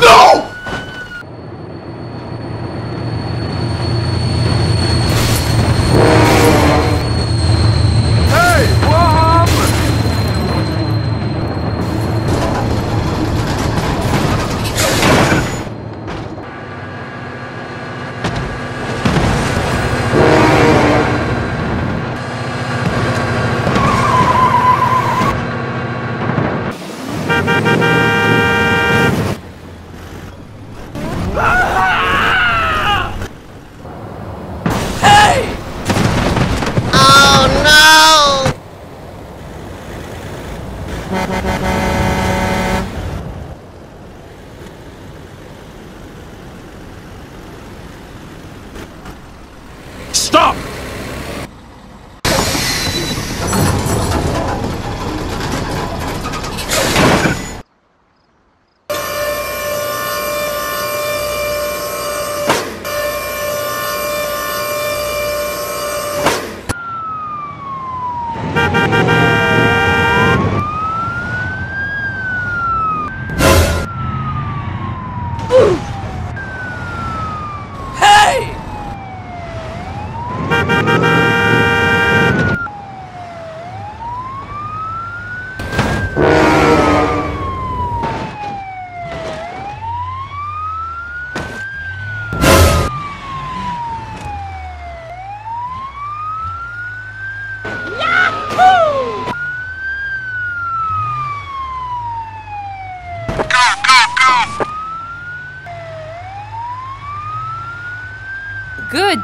No!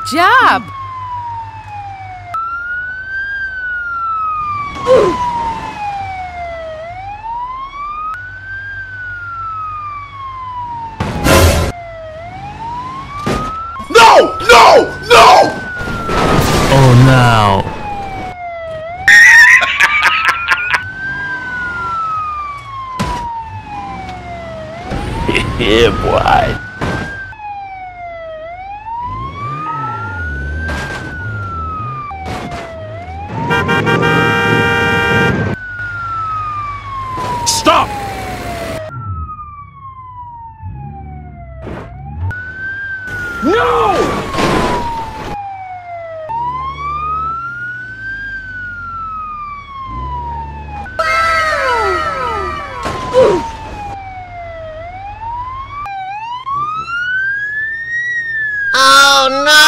Good job! No! No! No! Oh no. yeah, boy. Stop! No! Oh no!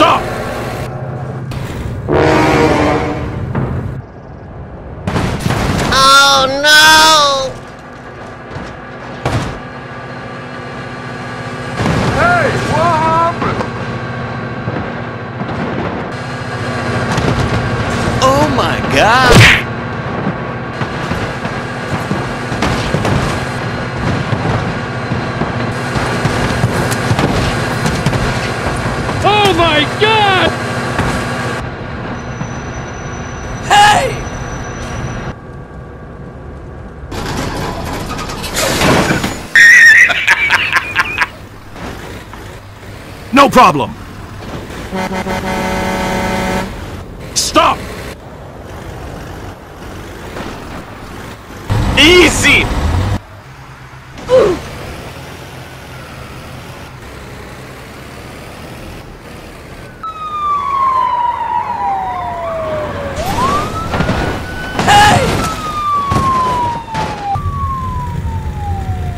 Stop! Oh no! Hey, what happened? Oh my god. Oh my god! No problem. Stop! Easy.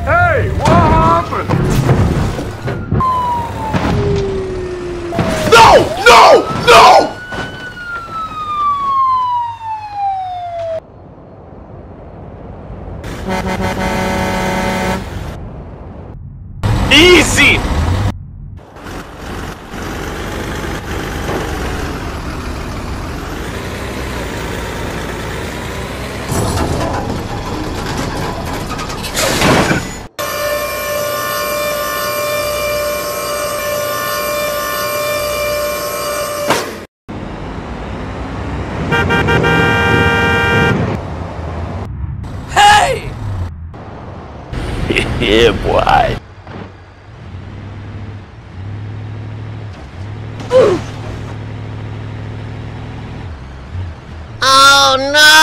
Hey, what happened? No! No! No! Easy. Yeah, boy. Oh no!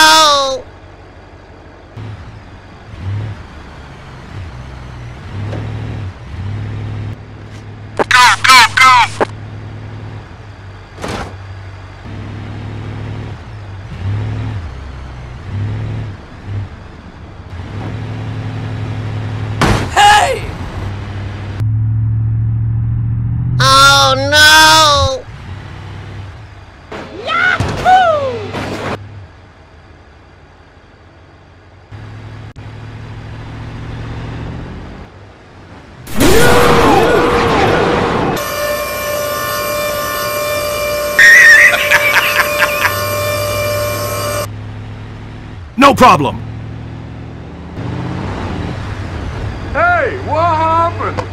No! No problem. Hey, what happened?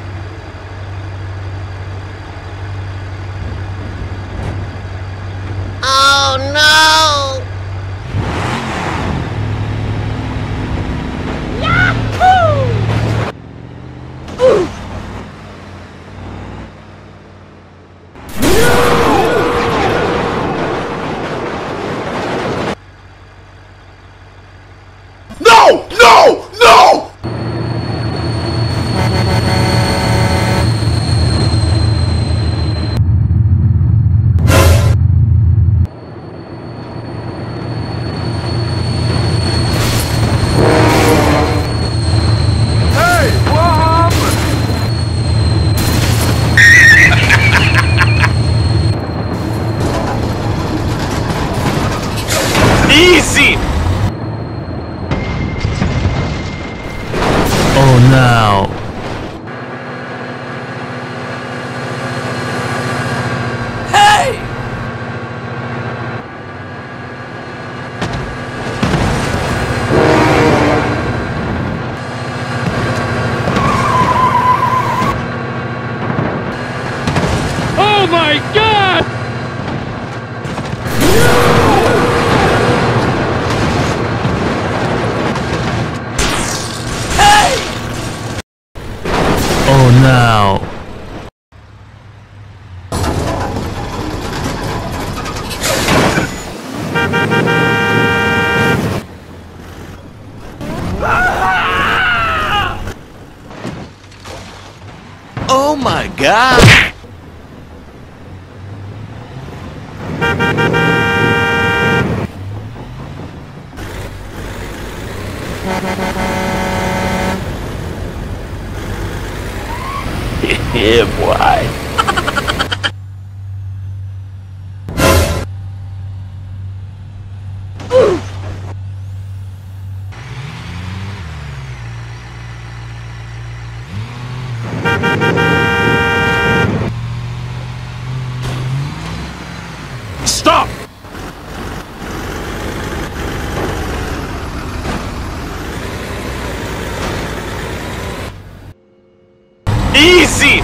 Oh no! No! No! Hey, what happened? Easy! Oh no. Hey! Oh my god! Oh no. Oh my god! yeah, boy. Stop! Easy!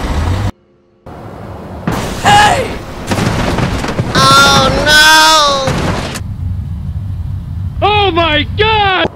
Hey! Oh no! Oh my god!